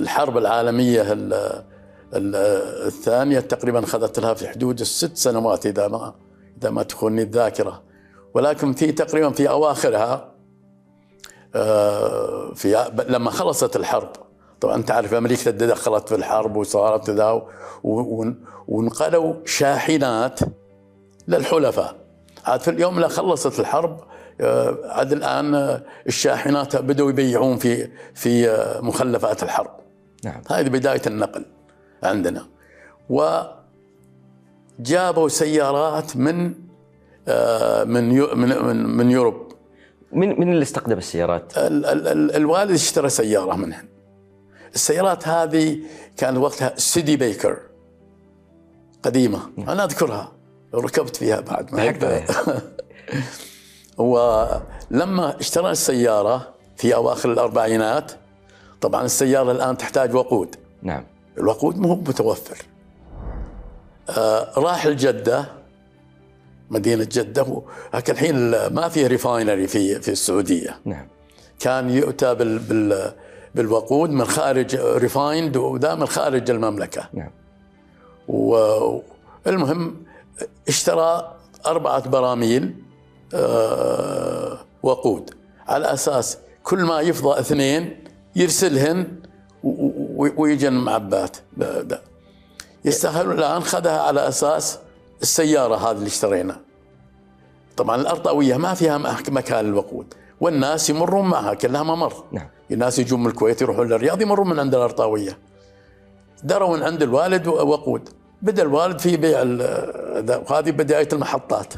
الحرب العالمية الثانية تقريبا اخذت لها في حدود الست سنوات إذا ما إذا ما تخوني الذاكرة. ولكن في تقريبا في أواخرها آه، في لما خلصت الحرب طبعا أنت عارف أمريكا تدخلت في الحرب وصارت ذا وانقلوا شاحنات للحلفاء. عاد في اليوم اللي خلصت الحرب آه، عاد الآن الشاحنات بدأوا يبيعون في في مخلفات الحرب. نعم. هذه بداية النقل عندنا. وجابوا سيارات من آه، من من من يوروب. من من اللي استخدم السيارات؟ ال ال ال الوالد اشترى سيارة منهن السيارات هذه كان وقتها سيدي بيكر. قديمة. نعم. أنا أذكرها. ركبت فيها بعد ما ولما اشترى السيارة في أواخر الأربعينات طبعا السيارة الآن تحتاج وقود. نعم. الوقود مو متوفر. آه راح الجدة مدينة جدة هكا الحين ما في refinery في في السعودية. نعم. كان يؤتى بال بال بالوقود من خارج refined وذا من خارج المملكة. نعم. والمهم اشترى أربعة براميل آه وقود. على أساس كل ما يفضى اثنين يرسلهن ويجن معبات. يستاهلون. الآن خذها على أساس السيارة هذه اللي اشترينا. طبعا الأرطاوية ما فيها مكان الوقود والناس يمرون معها كلها ممر. نعم. الناس يجون من الكويت يروحون للرياض يمرون من عند الأرطاوية. دروا من عند الوالد وقود. بدأ الوالد في بيع وهذه بداية المحطات.